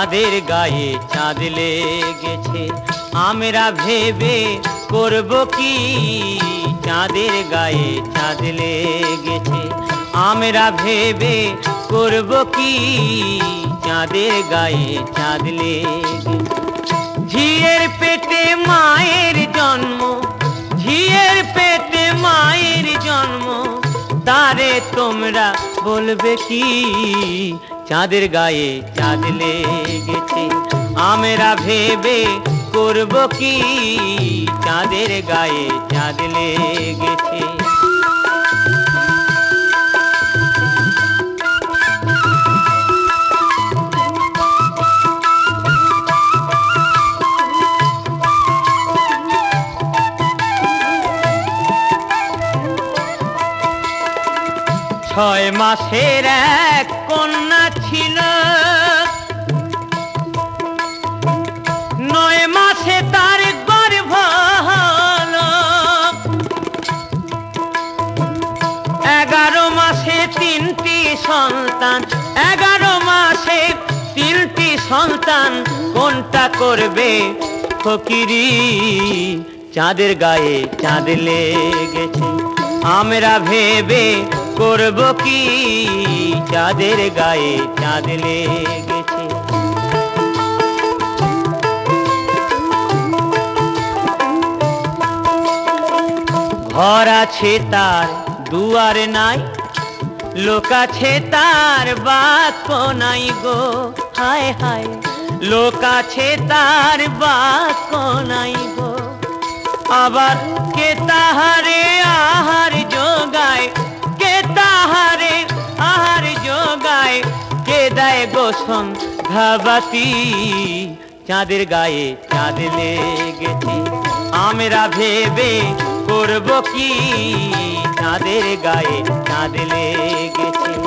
চাঁদের গায়ে চাঁদ লেগেছে। আমরা ভেবে করব কি? চাঁদের গায়ে চাঁদ লেগেছে। আমরা ভেবে করব কি? চাঁদের গায়ে চাঁদ লেগেছে। ঝিয়ের পেটে মায়ের জন্ম, ঝিয়ের তারে তোমরা বলবে কি? চাঁদের গায়ে চাঁদ লেগেছে। আমরা ভেবে করব কি? চাঁদের গায়ে চাঁদ লেগেছে। ছয় মাসের এক কন্যা ছিল। নয় মাসে তার গর্ভ এগারো মাসে তিনটি সন্তান। এগারো মাসে তিনটি সন্তান। কোনটা করবে? ফকিরি, চাঁদের গায়ে চাঁদ লেগেছে। আমরা ভেবে করব কি? চাঁদের গায়ে চাঁদ লেগেছে। ঘর আছে তার, দুয়ার নাই। লোক আছে তার বাক্য নাই গো। হায় হায়, লোক আছে তার বাক্য নাই গো। আবার দেয় গোসন ধাবাতি চাঁদের গায়ে চাঁদ লেগেছে। আমরা ভেবে করব কি, চাঁদের গায়ে চাঁদ লেগেছে।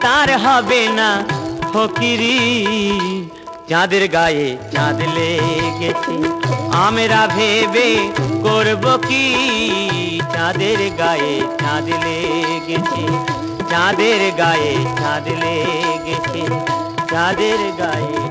তার হবে না। ফকিরি, চাঁদের গায়ে চাঁদ লেগেছে। আমরা ভেবে করব কি? চাঁদের গায়ে চাঁদ লেগেছে। চাঁদের গায়ে চাঁদ লেগেছে। চাঁদের গায়ে